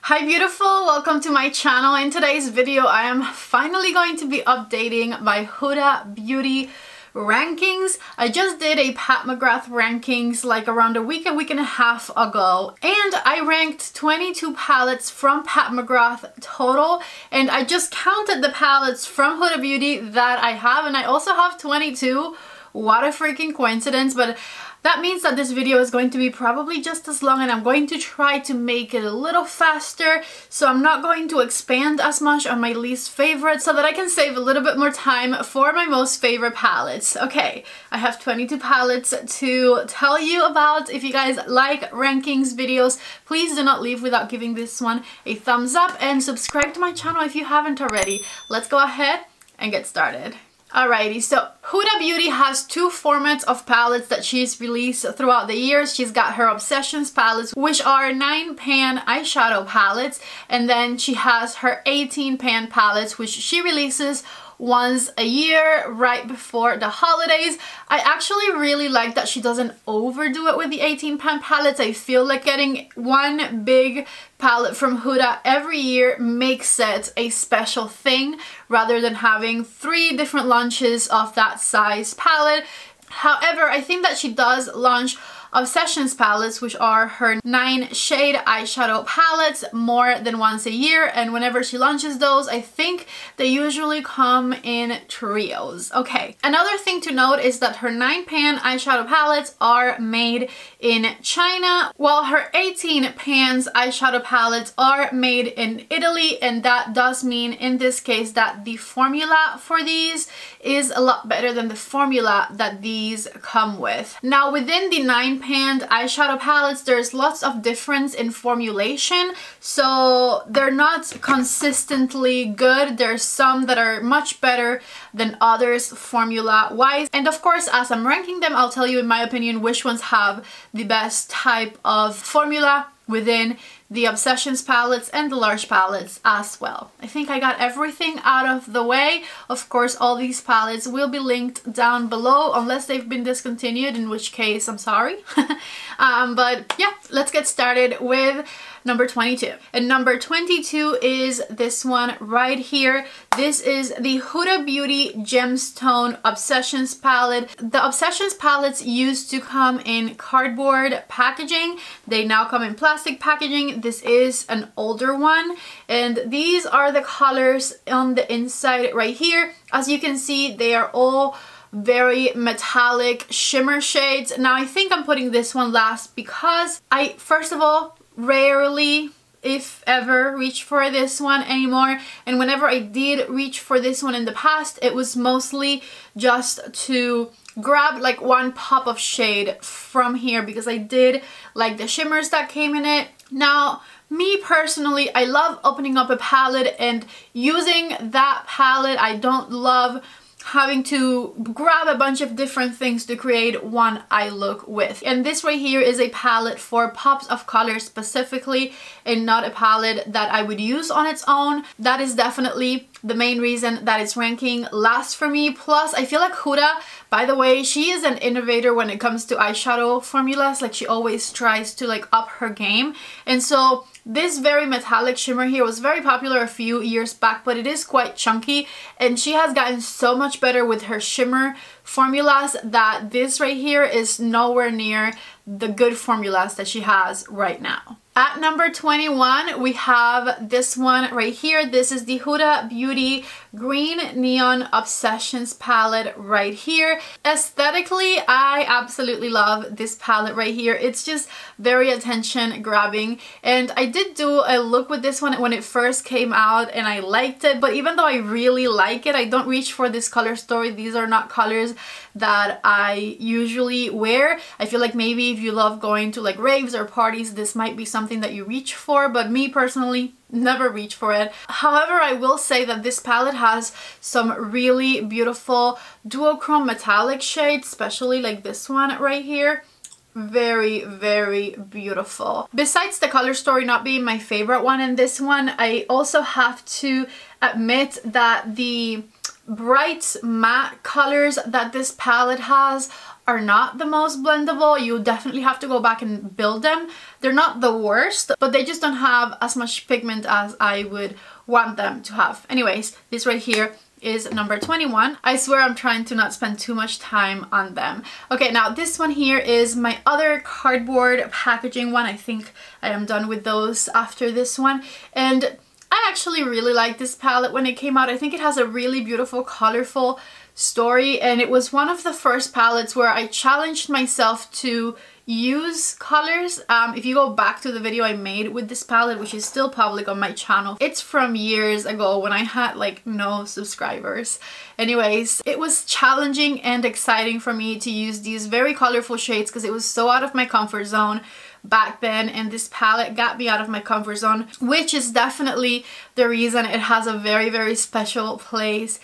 Hi beautiful, welcome to my channel. In today's video I am finally going to be updating my Huda Beauty rankings. I just did a Pat McGrath rankings like around a week, a week and a half ago and I ranked 22 palettes from Pat McGrath total and I just counted the palettes from Huda Beauty that I have and I also have 22 what a freaking coincidence but that means that this video is going to be probably just as long and I'm going to try to make it a little faster so I'm not going to expand as much on my least favorite so that I can save a little bit more time for my most favorite palettes. Okay, I have 22 palettes to tell you about. If you guys like rankings videos, please do not leave without giving this one a thumbs up and subscribe to my channel if you haven't already. Let's go ahead and get started. Alrighty, so Huda Beauty has two formats of palettes that she's released throughout the years. She's got her Obsessions palettes, which are 9 pan eyeshadow palettes, and then she has her 18 pan palettes, which she releases once a year right before the holidays. I actually really like that she doesn't overdo it with the 18 pan palettes. I feel like getting one big palette from Huda every year makes it a special thing rather than having three different launches of that size palette. However, I think that she does launch Obsessions palettes, which are her nine shade eyeshadow palettes more than once a year. And whenever she launches those, I think they usually come in trios. Okay, another thing to note is that her nine pan eyeshadow palettes are made in China, while her 18 pans eyeshadow palettes are made in Italy. And that does mean in this case that the formula for these is a lot better than the formula that these come with. Now within the nine panned eyeshadow palettes, there's lots of difference in formulation. So they're not consistently good. There's some that are much better than others formula-wise. And of course, as I'm ranking them, I'll tell you in my opinion which ones have the best type of formula within the Obsessions palettes and the large palettes as well. I think I got everything out of the way. Of course, all these palettes will be linked down below unless they've been discontinued, in which case I'm sorry. um, but yeah, let's get started with number 22. And number 22 is this one right here. This is the Huda Beauty Gemstone Obsessions palette. The Obsessions palettes used to come in cardboard packaging. They now come in plastic packaging. This is an older one. And these are the colors on the inside right here. As you can see, they are all very metallic shimmer shades. Now I think I'm putting this one last because I, first of all, rarely if ever reach for this one anymore and whenever I did reach for this one in the past it was mostly just to grab like one pop of shade from here because I did like the shimmers that came in it. Now me personally I love opening up a palette and using that palette I don't love having to grab a bunch of different things to create one eye look with. And this right here is a palette for pops of color specifically and not a palette that I would use on its own. That is definitely the main reason that it's ranking last for me. Plus, I feel like Huda, by the way, she is an innovator when it comes to eyeshadow formulas. Like she always tries to like up her game. And so this very metallic shimmer here was very popular a few years back, but it is quite chunky and she has gotten so much better with her shimmer formulas that this right here is nowhere near the good formulas that she has right now. At number 21, we have this one right here. This is the Huda Beauty Green Neon Obsessions palette right here. Aesthetically, I absolutely love this palette right here. It's just very attention grabbing. And I did do a look with this one when it first came out and I liked it. But even though I really like it, I don't reach for this color story. These are not colors that I usually wear. I feel like maybe if you love going to like raves or parties, this might be something that you reach for, but me personally, never reach for it. However, I will say that this palette has some really beautiful duochrome metallic shades, especially like this one right here very very beautiful besides the color story not being my favorite one in this one i also have to admit that the bright matte colors that this palette has are not the most blendable. You definitely have to go back and build them. They're not the worst, but they just don't have as much pigment as I would want them to have. Anyways, this right here is number 21. I swear I'm trying to not spend too much time on them. Okay, now this one here is my other cardboard packaging one. I think I am done with those after this one. And I actually really like this palette when it came out. I think it has a really beautiful, colorful story and it was one of the first palettes where I challenged myself to use colors. Um, if you go back to the video I made with this palette, which is still public on my channel, it's from years ago when I had like no subscribers. Anyways, it was challenging and exciting for me to use these very colorful shades because it was so out of my comfort zone back then and this palette got me out of my comfort zone which is definitely the reason it has a very very special place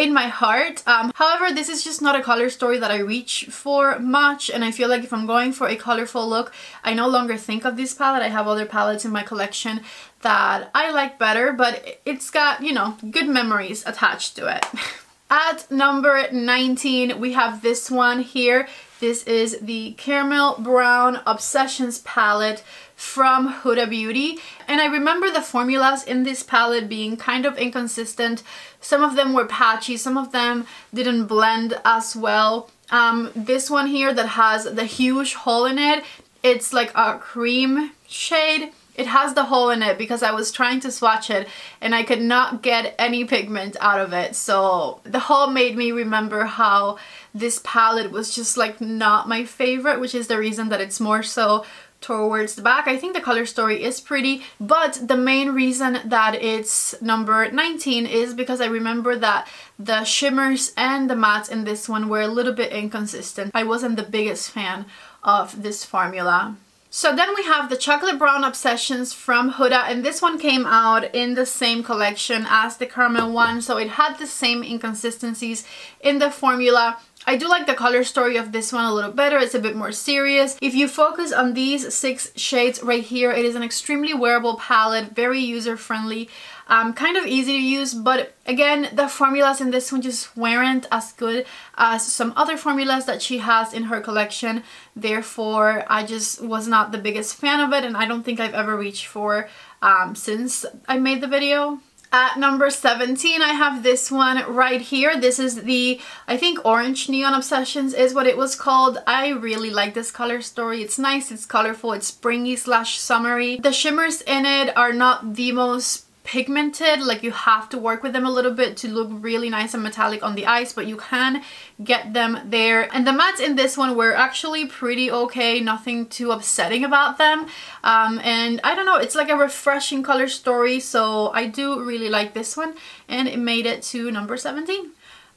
in my heart. Um, however, this is just not a color story that I reach for much and I feel like if I'm going for a colorful look, I no longer think of this palette. I have other palettes in my collection that I like better, but it's got, you know, good memories attached to it. At number 19, we have this one here. This is the Caramel Brown Obsessions palette from Huda Beauty. And I remember the formulas in this palette being kind of inconsistent. Some of them were patchy, some of them didn't blend as well. Um, this one here that has the huge hole in it, it's like a cream shade. It has the hole in it because I was trying to swatch it and I could not get any pigment out of it. So the hole made me remember how this palette was just like not my favorite, which is the reason that it's more so towards the back. I think the color story is pretty, but the main reason that it's number 19 is because I remember that the shimmers and the mattes in this one were a little bit inconsistent. I wasn't the biggest fan of this formula. So then we have the Chocolate Brown Obsessions from Huda and this one came out in the same collection as the caramel one so it had the same inconsistencies in the formula I do like the color story of this one a little better. It's a bit more serious. If you focus on these six shades right here, it is an extremely wearable palette, very user-friendly, um, kind of easy to use, but again, the formulas in this one just weren't as good as some other formulas that she has in her collection. Therefore, I just was not the biggest fan of it, and I don't think I've ever reached for um, since I made the video. At number 17, I have this one right here. This is the, I think Orange Neon Obsessions is what it was called. I really like this color story. It's nice, it's colorful, it's springy slash summery. The shimmers in it are not the most pigmented like you have to work with them a little bit to look really nice and metallic on the eyes but you can get them there. And the mattes in this one were actually pretty okay nothing too upsetting about them. Um, and I don't know it's like a refreshing color story so I do really like this one and it made it to number 17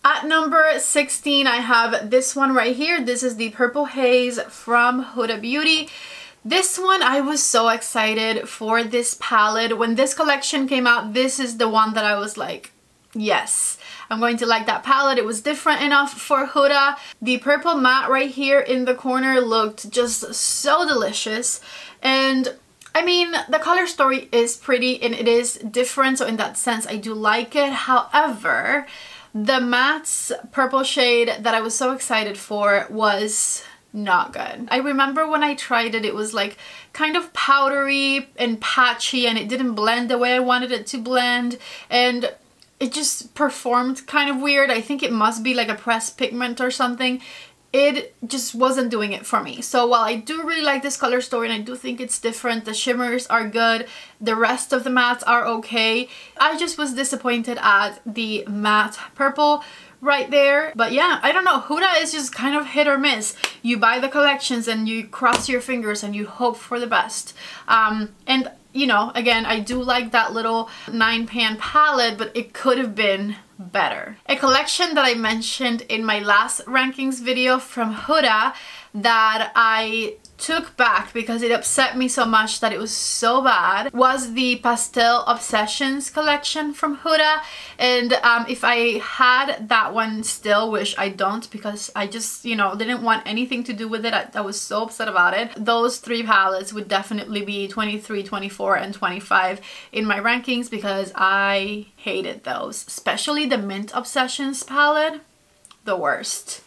at number 16 I have this one right here. This is the Purple Haze from Huda Beauty this one, I was so excited for this palette. When this collection came out, this is the one that I was like, yes. I'm going to like that palette. It was different enough for Huda. The purple matte right here in the corner looked just so delicious. And I mean, the color story is pretty and it is different. So in that sense, I do like it. However, the matte purple shade that I was so excited for was not good. I remember when I tried it, it was like kind of powdery and patchy and it didn't blend the way I wanted it to blend and it just performed kind of weird. I think it must be like a pressed pigment or something. It just wasn't doing it for me. So while I do really like this color story and I do think it's different, the shimmers are good, the rest of the mattes are okay, I just was disappointed at the matte purple right there. But yeah, I don't know. Huda is just kind of hit or miss. You buy the collections and you cross your fingers and you hope for the best. Um, and you know, again, I do like that little nine pan palette, but it could have been better. A collection that I mentioned in my last rankings video from Huda that I took back because it upset me so much that it was so bad was the Pastel Obsessions collection from Huda and um, if I had that one still, which I don't because I just, you know, didn't want anything to do with it. I, I was so upset about it. Those three palettes would definitely be 23, 24, and 25 in my rankings because I hated those, especially the Mint Obsessions palette. The worst.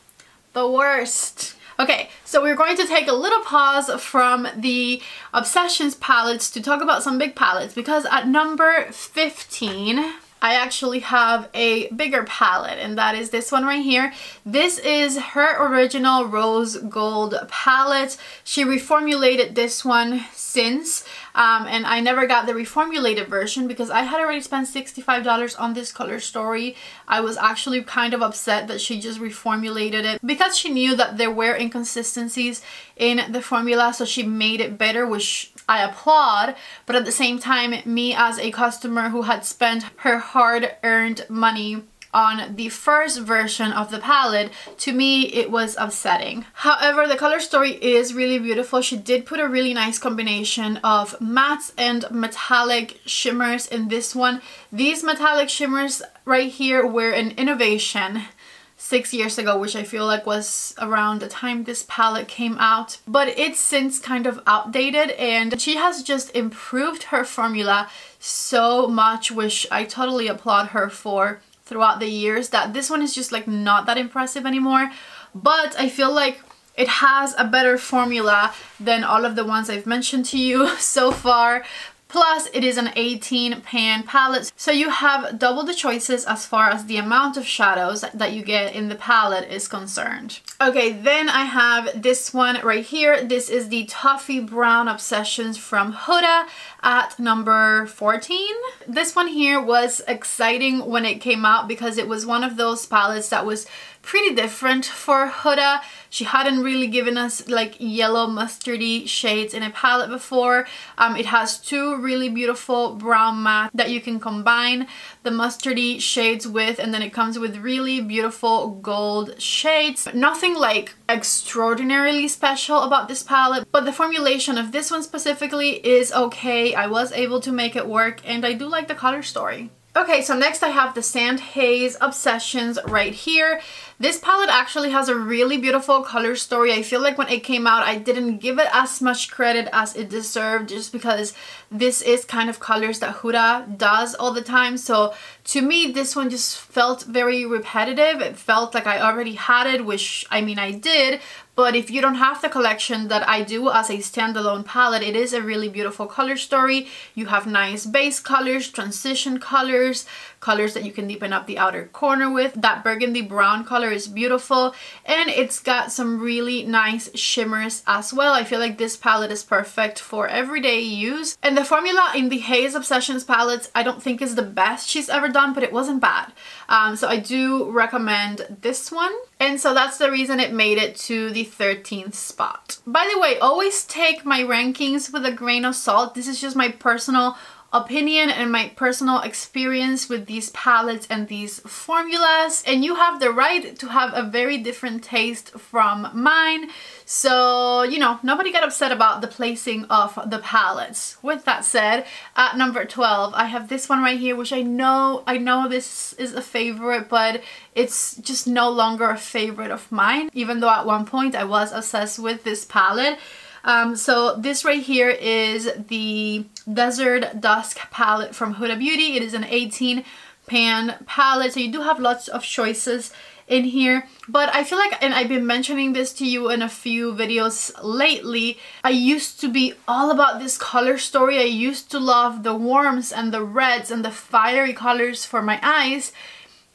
The worst. Okay, so we're going to take a little pause from the Obsessions palettes to talk about some big palettes because at number 15, I actually have a bigger palette and that is this one right here. This is her original rose gold palette. She reformulated this one since um, and I never got the reformulated version because I had already spent $65 on this color story. I was actually kind of upset that she just reformulated it because she knew that there were inconsistencies in the formula so she made it better which I applaud but at the same time me as a customer who had spent her hard-earned money on the first version of the palette, to me it was upsetting. However, the color story is really beautiful. She did put a really nice combination of mattes and metallic shimmers in this one. These metallic shimmers right here were an innovation six years ago, which I feel like was around the time this palette came out. But it's since kind of outdated and she has just improved her formula so much, which I totally applaud her for throughout the years that this one is just like not that impressive anymore. But I feel like it has a better formula than all of the ones I've mentioned to you so far. Plus, it is an 18 pan palette, so you have double the choices as far as the amount of shadows that you get in the palette is concerned. Okay, then I have this one right here. This is the Toffee Brown Obsessions from Huda at number 14. This one here was exciting when it came out because it was one of those palettes that was pretty different for Huda. She hadn't really given us like yellow mustardy shades in a palette before. Um, it has two really beautiful brown matte that you can combine the mustardy shades with and then it comes with really beautiful gold shades. Nothing like extraordinarily special about this palette but the formulation of this one specifically is okay. I was able to make it work and I do like the color story. Okay, so next I have the Sand Haze Obsessions right here. This palette actually has a really beautiful color story. I feel like when it came out, I didn't give it as much credit as it deserved just because this is kind of colors that Huda does all the time. So to me, this one just felt very repetitive. It felt like I already had it, which I mean I did, but if you don't have the collection that I do as a standalone palette, it is a really beautiful color story. You have nice base colors, transition colors, colors that you can deepen up the outer corner with. That burgundy brown color is beautiful and it's got some really nice shimmers as well. I feel like this palette is perfect for everyday use. And the formula in the Haze Obsessions palettes I don't think is the best she's ever done, but it wasn't bad. Um, so I do recommend this one. And so that's the reason it made it to the 13th spot. By the way, always take my rankings with a grain of salt. This is just my personal opinion and my personal experience with these palettes and these formulas. And you have the right to have a very different taste from mine. So you know nobody got upset about the placing of the palettes with that said at number 12 I have this one right here which I know I know this is a favorite but it's just no longer a favorite of mine. Even though at one point I was obsessed with this palette um, so this right here is the Desert Dusk palette from Huda Beauty. It is an 18 pan palette, so you do have lots of choices in here but I feel like and I've been mentioning this to you in a few videos lately I used to be all about this color story I used to love the warms and the reds and the fiery colors for my eyes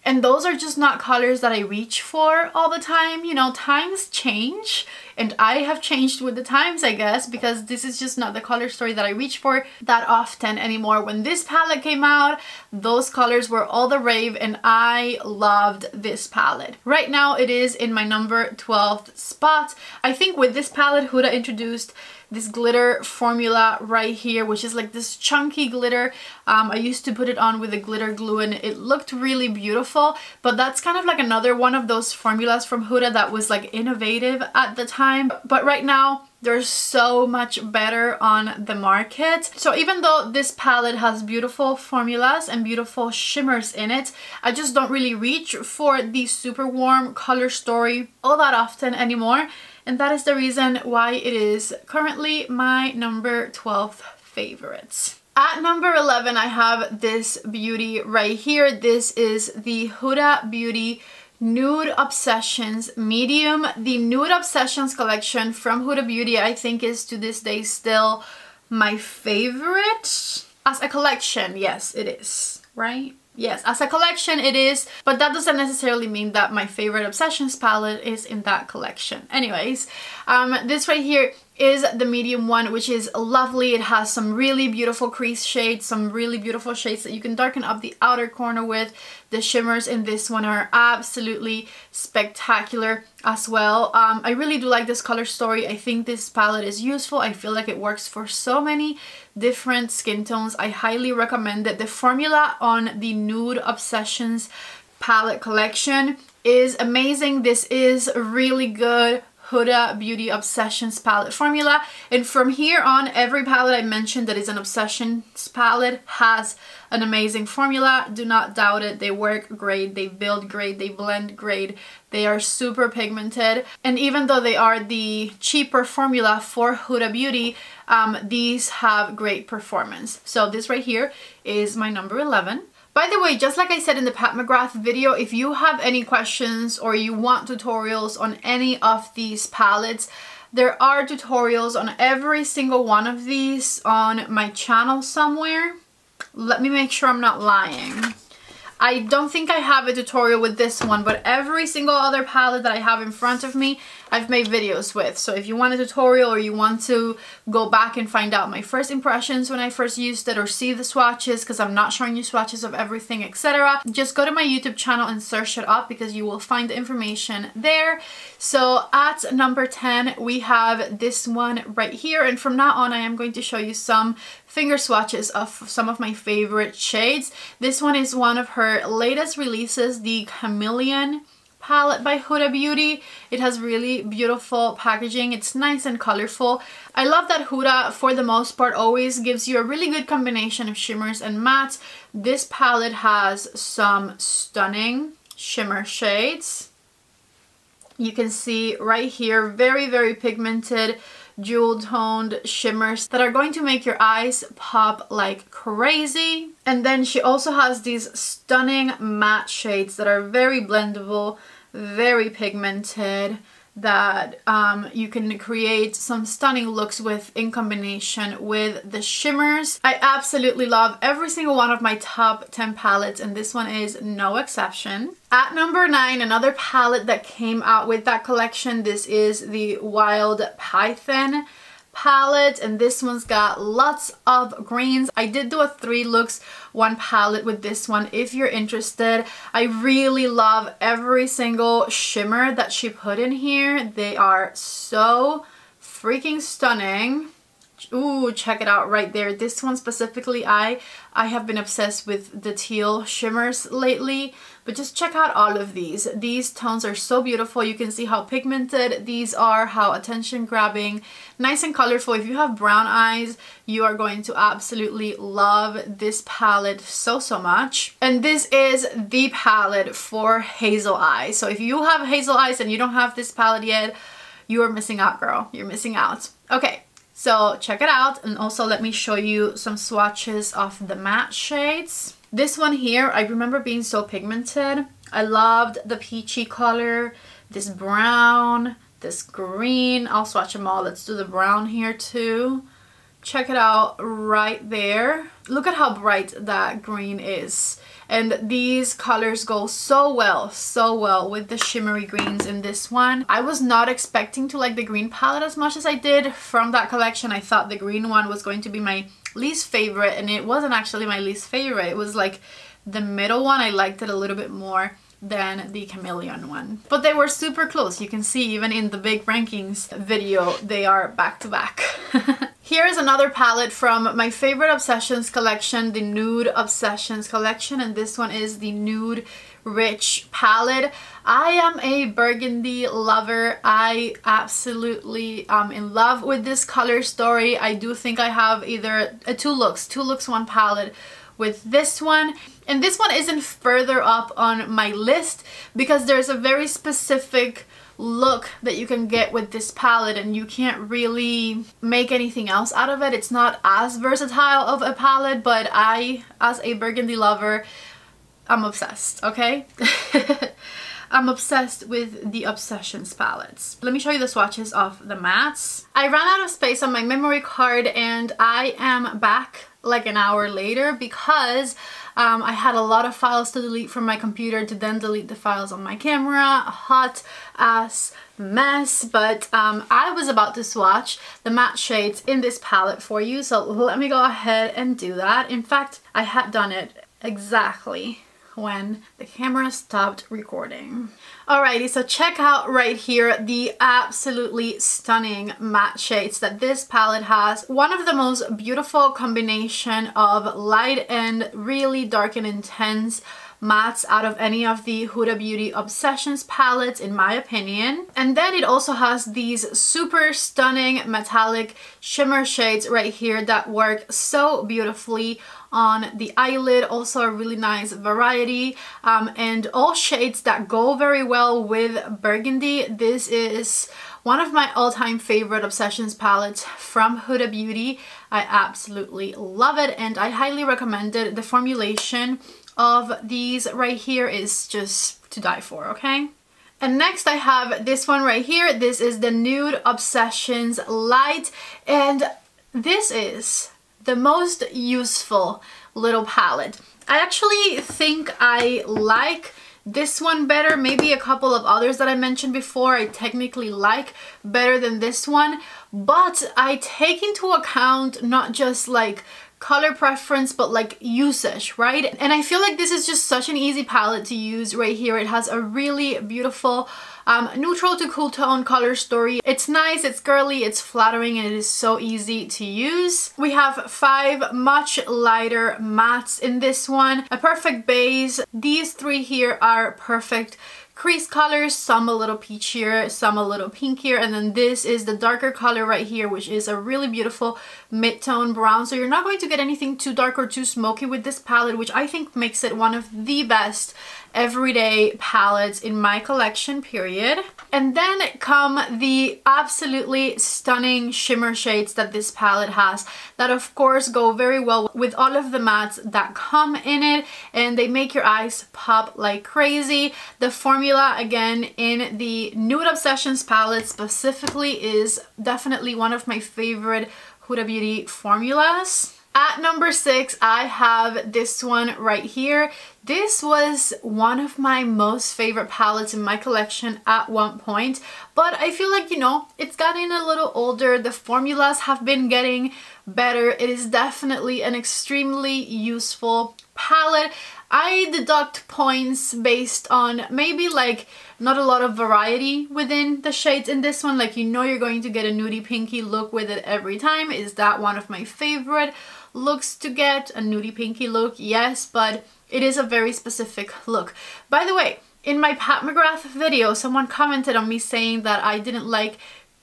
and those are just not colors that I reach for all the time. You know, times change and I have changed with the times, I guess, because this is just not the color story that I reach for that often anymore. When this palette came out, those colors were all the rave and I loved this palette. Right now, it is in my number 12th spot. I think with this palette, Huda introduced this glitter formula right here which is like this chunky glitter um, I used to put it on with a glitter glue and it looked really beautiful but that's kind of like another one of those formulas from Huda that was like innovative at the time but right now they're so much better on the market. So even though this palette has beautiful formulas and beautiful shimmers in it, I just don't really reach for the super warm color story all that often anymore and that is the reason why it is currently my number 12 favorites. At number 11 I have this beauty right here. This is the Huda Beauty Nude Obsessions medium. The Nude Obsessions collection from Huda Beauty I think is to this day still my favorite. As a collection, yes it is, right? Yes, as a collection it is, but that doesn't necessarily mean that my favorite Obsessions palette is in that collection. Anyways, um, this right here is the medium one, which is lovely. It has some really beautiful crease shades, some really beautiful shades that you can darken up the outer corner with. The shimmers in this one are absolutely spectacular as well. Um, I really do like this color story. I think this palette is useful. I feel like it works for so many different skin tones. I highly recommend it. The formula on the Nude Obsessions palette collection is amazing. This is really good Huda Beauty Obsessions palette formula. And from here on, every palette I mentioned that is an Obsessions palette has an amazing formula. Do not doubt it. They work great. They build great. They blend great. They are super pigmented. And even though they are the cheaper formula for Huda Beauty, um, these have great performance. So this right here is my number 11. By the way, just like I said in the Pat McGrath video, if you have any questions or you want tutorials on any of these palettes, there are tutorials on every single one of these on my channel somewhere. Let me make sure I'm not lying. I don't think I have a tutorial with this one, but every single other palette that I have in front of me, I've made videos with. So if you want a tutorial or you want to go back and find out my first impressions when I first used it or see the swatches, because I'm not showing you swatches of everything, etc. Just go to my YouTube channel and search it up because you will find the information there. So at number 10, we have this one right here. And from now on, I am going to show you some finger swatches of some of my favorite shades. This one is one of her latest releases, the Chameleon palette by Huda Beauty. It has really beautiful packaging. It's nice and colorful. I love that Huda, for the most part, always gives you a really good combination of shimmers and mattes. This palette has some stunning shimmer shades. You can see right here, very, very pigmented jewel toned shimmers that are going to make your eyes pop like crazy. And then she also has these stunning matte shades that are very blendable, very pigmented, that um, you can create some stunning looks with in combination with the shimmers. I absolutely love every single one of my top 10 palettes and this one is no exception. At number 9, another palette that came out with that collection, this is the Wild Python palette and this one's got lots of greens. I did do a three looks one palette with this one if you're interested. I really love every single shimmer that she put in here. They are so freaking stunning. Ooh, check it out right there. This one specifically, I I have been obsessed with the teal shimmers lately. But just check out all of these. These tones are so beautiful. You can see how pigmented these are, how attention grabbing, nice and colorful. If you have brown eyes, you are going to absolutely love this palette so, so much. And this is the palette for hazel eyes. So if you have hazel eyes and you don't have this palette yet, you are missing out, girl. You're missing out. Okay, so check it out and also let me show you some swatches of the matte shades. This one here, I remember being so pigmented. I loved the peachy color, this brown, this green. I'll swatch them all. Let's do the brown here too. Check it out right there. Look at how bright that green is. And these colors go so well, so well with the shimmery greens in this one. I was not expecting to like the green palette as much as I did from that collection. I thought the green one was going to be my least favorite and it wasn't actually my least favorite. It was like the middle one. I liked it a little bit more than the chameleon one. But they were super close. You can see even in the big rankings video, they are back to back. Here is another palette from my favorite Obsessions collection, the Nude Obsessions collection. And this one is the Nude Rich palette. I am a burgundy lover. I absolutely am in love with this color story. I do think I have either a two looks, two looks, one palette with this one. And this one isn't further up on my list because there's a very specific look that you can get with this palette and you can't really make anything else out of it. It's not as versatile of a palette, but I, as a burgundy lover, I'm obsessed, okay? I'm obsessed with the Obsessions palettes. Let me show you the swatches of the mattes. I ran out of space on my memory card and I am back like an hour later because um, I had a lot of files to delete from my computer to then delete the files on my camera. Hot ass mess, but um, I was about to swatch the matte shades in this palette for you, so let me go ahead and do that. In fact, I had done it exactly when the camera stopped recording. Alrighty, so check out right here the absolutely stunning matte shades that this palette has. One of the most beautiful combination of light and really dark and intense mattes out of any of the Huda Beauty Obsessions palettes in my opinion. And then it also has these super stunning metallic shimmer shades right here that work so beautifully on the eyelid also a really nice variety um, and all shades that go very well with burgundy this is one of my all-time favorite Obsessions palettes from Huda Beauty. I absolutely love it and I highly recommend it. The formulation of these right here is just to die for, okay? And next I have this one right here. This is the Nude Obsessions Light and this is the most useful little palette. I actually think I like this one better maybe a couple of others that I mentioned before I technically like better than this one but I take into account not just like color preference but like usage right? And I feel like this is just such an easy palette to use right here. It has a really beautiful um, neutral to cool tone color story. It's nice it's girly it's flattering and it is so easy to use. We have five much lighter mattes in this one. A perfect base. These three here are perfect crease colors, some a little peachier, some a little pinkier, and then this is the darker color right here, which is a really beautiful mid-tone brown. So you're not going to get anything too dark or too smoky with this palette, which I think makes it one of the best everyday palettes in my collection, period. And then come the absolutely stunning shimmer shades that this palette has that of course go very well with all of the mattes that come in it and they make your eyes pop like crazy. The formula again in the Nude Obsessions palette specifically is definitely one of my favorite Huda Beauty formulas. At number six, I have this one right here. This was one of my most favorite palettes in my collection at one point, but I feel like, you know, it's gotten a little older. The formulas have been getting better. It is definitely an extremely useful palette. I deduct points based on maybe like not a lot of variety within the shades in this one. Like you know you're going to get a nudie pinky look with it every time. Is that one of my favorite? looks to get, a nudie pinky look, yes, but it is a very specific look. By the way, in my Pat McGrath video, someone commented on me saying that I didn't like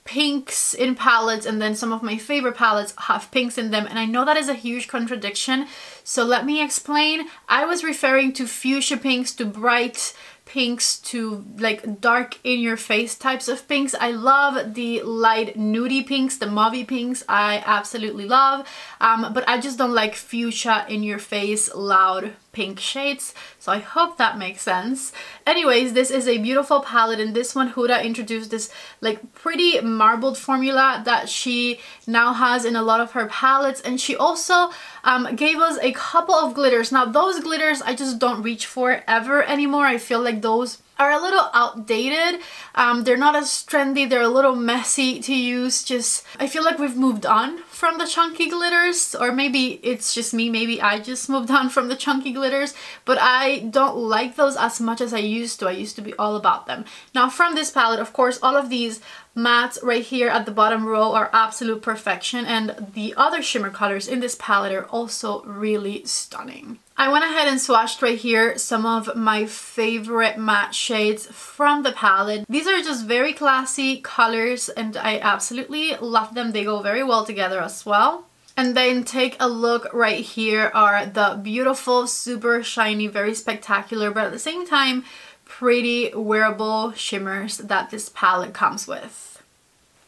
pinks in palettes and then some of my favorite palettes have pinks in them and I know that is a huge contradiction so let me explain. I was referring to fuchsia pinks, to bright pinks to like dark in your face types of pinks. I love the light nudie pinks, the mauvey pinks I absolutely love um, but I just don't like fuchsia in your face loud pink shades so I hope that makes sense. Anyways this is a beautiful palette and this one Huda introduced this like pretty marbled formula that she now has in a lot of her palettes and she also um, gave us a couple of glitters. Now those glitters I just don't reach for ever anymore. I feel like those are a little outdated. Um, they're not as trendy, they're a little messy to use. Just, I feel like we've moved on from the chunky glitters or maybe it's just me, maybe I just moved on from the chunky glitters, but I don't like those as much as I used to. I used to be all about them. Now from this palette, of course, all of these mattes right here at the bottom row are absolute perfection and the other shimmer colors in this palette are also really stunning. I went ahead and swatched right here some of my favorite matte shades from the palette. These are just very classy colors and I absolutely love them. They go very well together as well. And then take a look right here are the beautiful, super shiny, very spectacular, but at the same time, pretty wearable shimmers that this palette comes with.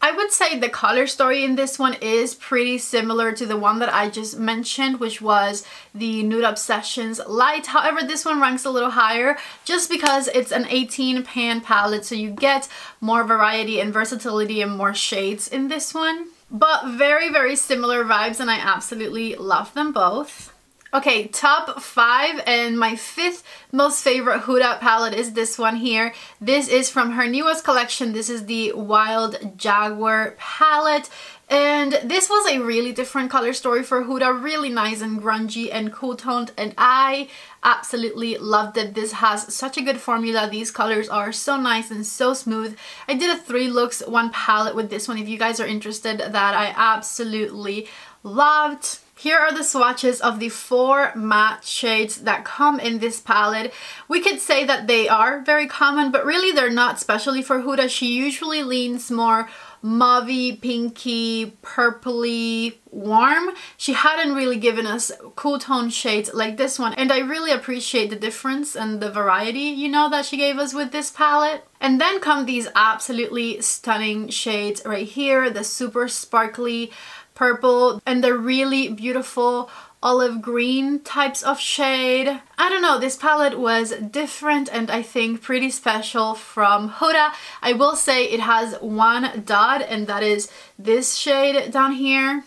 I would say the color story in this one is pretty similar to the one that I just mentioned, which was the Nude Obsessions Light. However, this one ranks a little higher just because it's an 18 pan palette, so you get more variety and versatility and more shades in this one. But very, very similar vibes and I absolutely love them both. Okay, top five and my fifth most favorite Huda palette is this one here. This is from her newest collection. This is the Wild Jaguar palette. And this was a really different color story for Huda, really nice and grungy and cool toned and I absolutely loved it. This has such a good formula. These colors are so nice and so smooth. I did a three looks, one palette with this one if you guys are interested that I absolutely loved. Here are the swatches of the four matte shades that come in this palette. We could say that they are very common, but really they're not, especially for Huda. She usually leans more mauvey, pinky, purpley, warm. She hadn't really given us cool tone shades like this one and I really appreciate the difference and the variety, you know, that she gave us with this palette. And then come these absolutely stunning shades right here, the super sparkly purple and the really beautiful olive green types of shade. I don't know, this palette was different and I think pretty special from Huda. I will say it has one dot and that is this shade down here.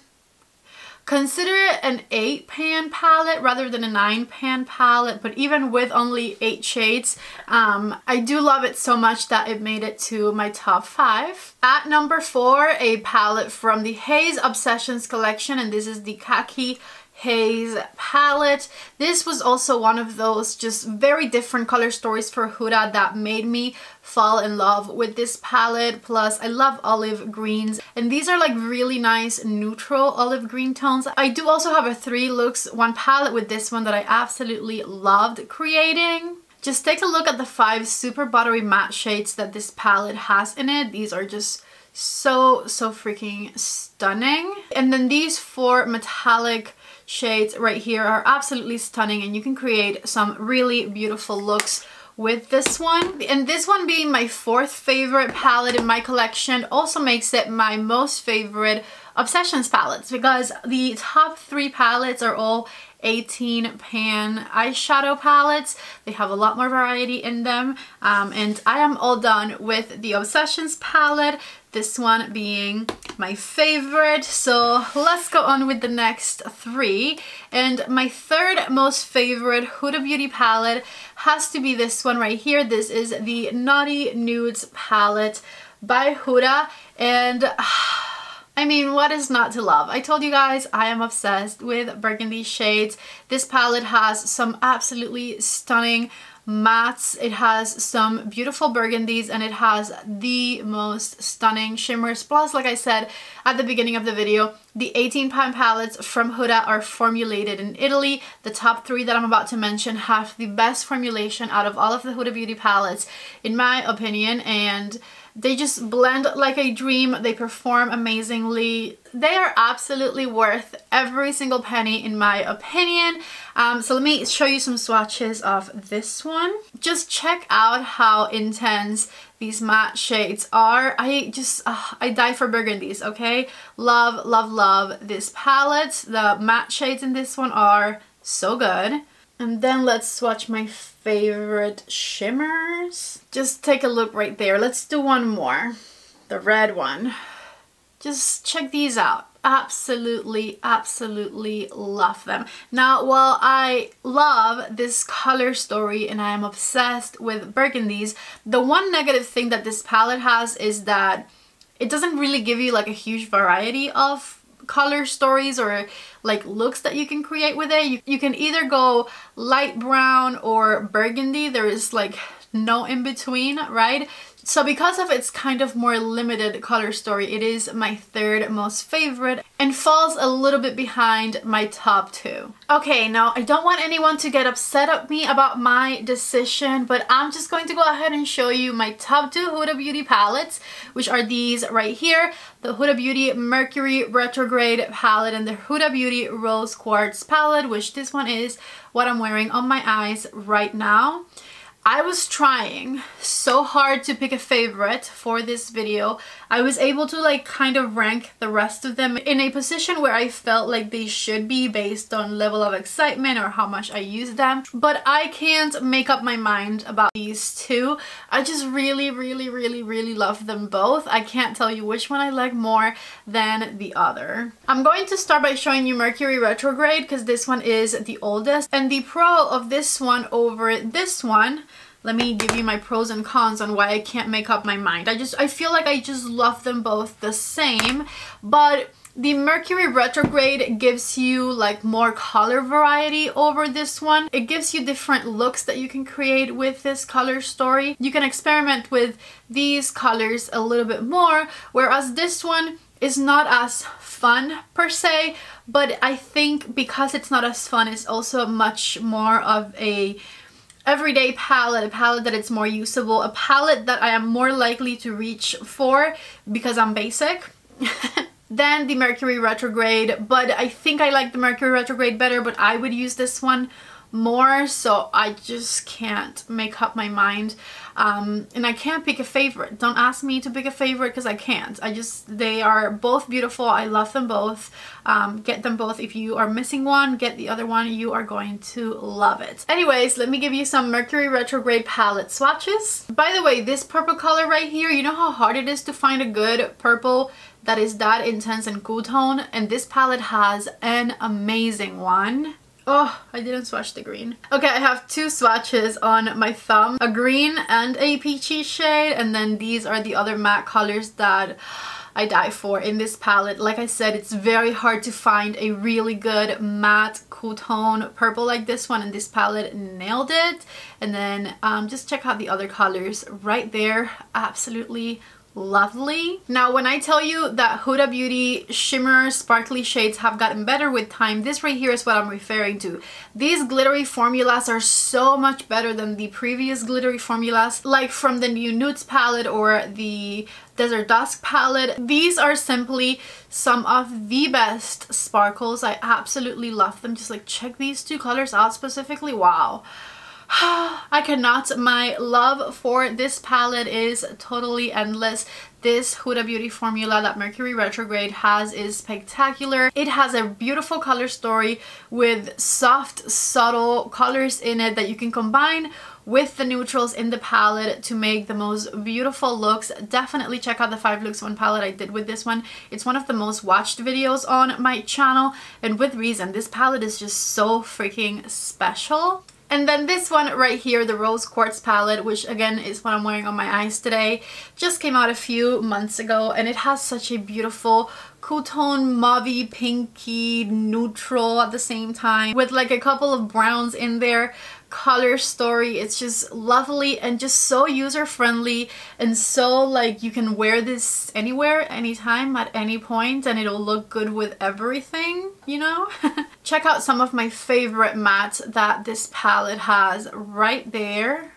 Consider it an 8 pan palette rather than a 9 pan palette, but even with only 8 shades, um, I do love it so much that it made it to my top 5. At number 4, a palette from the Haze Obsessions collection, and this is the Khaki Haze palette. This was also one of those just very different color stories for Huda that made me fall in love with this palette. Plus, I love olive greens. And these are like really nice neutral olive green tones. I do also have a three looks, one palette with this one that I absolutely loved creating. Just take a look at the five super buttery matte shades that this palette has in it. These are just so, so freaking stunning. And then these four metallic shades right here are absolutely stunning and you can create some really beautiful looks with this one. And this one being my fourth favorite palette in my collection also makes it my most favorite Obsessions palettes because the top three palettes are all 18 pan eyeshadow palettes. They have a lot more variety in them um, and I am all done with the Obsessions palette this one being my favorite. So let's go on with the next three. And my third most favorite Huda Beauty palette has to be this one right here. This is the Naughty Nudes palette by Huda. And I mean, what is not to love? I told you guys I am obsessed with burgundy shades. This palette has some absolutely stunning mattes. It has some beautiful burgundies and it has the most stunning shimmers. Plus, like I said at the beginning of the video, the 18 pan palettes from Huda are formulated in Italy. The top three that I'm about to mention have the best formulation out of all of the Huda Beauty palettes, in my opinion. And they just blend like a dream. They perform amazingly. They are absolutely worth every single penny in my opinion. Um, so let me show you some swatches of this one. Just check out how intense these matte shades are. I just, uh, I die for burgundies, okay? Love, love, love this palette. The matte shades in this one are so good. And then let's swatch my favorite shimmers. Just take a look right there. Let's do one more. The red one. Just check these out. Absolutely, absolutely love them. Now, while I love this color story and I am obsessed with burgundies, the one negative thing that this palette has is that it doesn't really give you like a huge variety of color stories or like looks that you can create with it. You, you can either go light brown or burgundy. There is like no in between, right? So because of its kind of more limited color story, it is my third most favorite and falls a little bit behind my top two. Okay, now I don't want anyone to get upset at me about my decision, but I'm just going to go ahead and show you my top two Huda Beauty palettes, which are these right here, the Huda Beauty Mercury Retrograde palette and the Huda Beauty Rose Quartz palette, which this one is what I'm wearing on my eyes right now. I was trying so hard to pick a favorite for this video. I was able to like kind of rank the rest of them in a position where I felt like they should be based on level of excitement or how much I use them. But I can't make up my mind about these two. I just really, really, really, really love them both. I can't tell you which one I like more than the other. I'm going to start by showing you Mercury Retrograde because this one is the oldest. And the pro of this one over this one let me give you my pros and cons on why I can't make up my mind. I just, I feel like I just love them both the same, but the Mercury retrograde gives you like more color variety over this one. It gives you different looks that you can create with this color story. You can experiment with these colors a little bit more, whereas this one is not as fun per se, but I think because it's not as fun, it's also much more of a everyday palette, a palette that it's more usable, a palette that I am more likely to reach for because I'm basic. than the Mercury retrograde, but I think I like the Mercury retrograde better, but I would use this one more so I just can't make up my mind um, and I can't pick a favorite. Don't ask me to pick a favorite because I can't. I just they are both beautiful. I love them both. Um, get them both. If you are missing one get the other one. You are going to love it. Anyways let me give you some Mercury retrograde palette swatches. By the way this purple color right here you know how hard it is to find a good purple that is that intense and cool tone? And this palette has an amazing one Oh, I didn't swatch the green. Okay, I have two swatches on my thumb. A green and a peachy shade. And then these are the other matte colors that I die for in this palette. Like I said, it's very hard to find a really good matte cool tone purple like this one. And this palette nailed it. And then um, just check out the other colors right there. Absolutely lovely. Now when I tell you that Huda Beauty shimmer sparkly shades have gotten better with time, this right here is what I'm referring to. These glittery formulas are so much better than the previous glittery formulas like from the new Nudes palette or the Desert Dusk palette. These are simply some of the best sparkles. I absolutely love them. Just like check these two colors out specifically. Wow. I cannot. My love for this palette is totally endless. This Huda Beauty formula that Mercury Retrograde has is spectacular. It has a beautiful color story with soft, subtle colors in it that you can combine with the neutrals in the palette to make the most beautiful looks. Definitely check out the 5 looks 1 palette I did with this one. It's one of the most watched videos on my channel and with reason. This palette is just so freaking special. And then this one right here, the Rose Quartz palette, which again is what I'm wearing on my eyes today, just came out a few months ago and it has such a beautiful cool tone mauvey pinky neutral at the same time with like a couple of browns in there color story. It's just lovely and just so user friendly and so like you can wear this anywhere anytime at any point and it'll look good with everything you know? Check out some of my favorite mattes that this palette has right there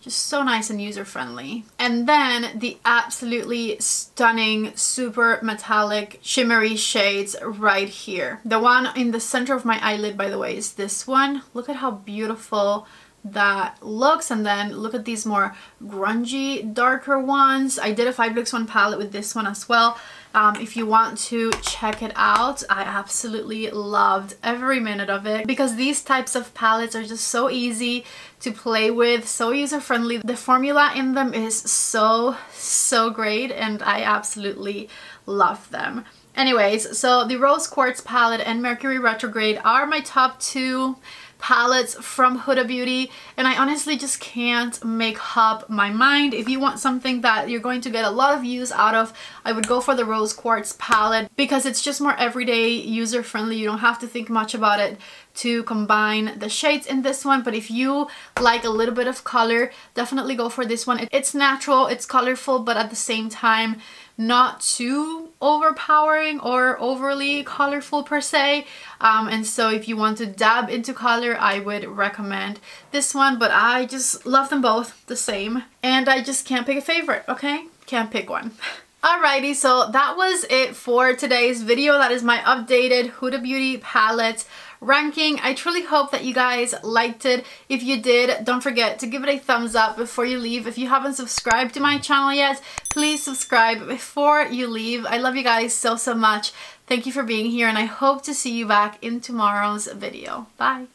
just so nice and user-friendly. And then the absolutely stunning, super metallic, shimmery shades right here. The one in the center of my eyelid, by the way, is this one. Look at how beautiful that looks and then look at these more grungy darker ones I did a 5 looks 1 palette with this one as well um, if you want to check it out I absolutely loved every minute of it. Because these types of palettes are just so easy to play with so user friendly the formula in them is so so great and I absolutely love them. Anyways so the rose quartz palette and mercury retrograde are my top two palettes from Huda Beauty and I honestly just can't make up my mind. If you want something that you're going to get a lot of use out of, I would go for the Rose Quartz palette because it's just more everyday user friendly. You don't have to think much about it to combine the shades in this one but if you like a little bit of color definitely go for this one it's natural it's colorful but at the same time not too overpowering or overly colorful per se. Um, and so if you want to dab into color I would recommend this one but I just love them both the same and I just can't pick a favorite okay? Can't pick one. Alrighty, so that was it for today's video. That is my updated Huda Beauty palette ranking. I truly hope that you guys liked it. If you did, don't forget to give it a thumbs up before you leave. If you haven't subscribed to my channel yet, please subscribe before you leave. I love you guys so, so much. Thank you for being here and I hope to see you back in tomorrow's video. Bye.